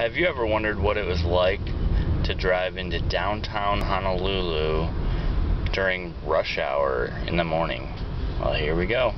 Have you ever wondered what it was like to drive into downtown Honolulu during rush hour in the morning? Well, here we go.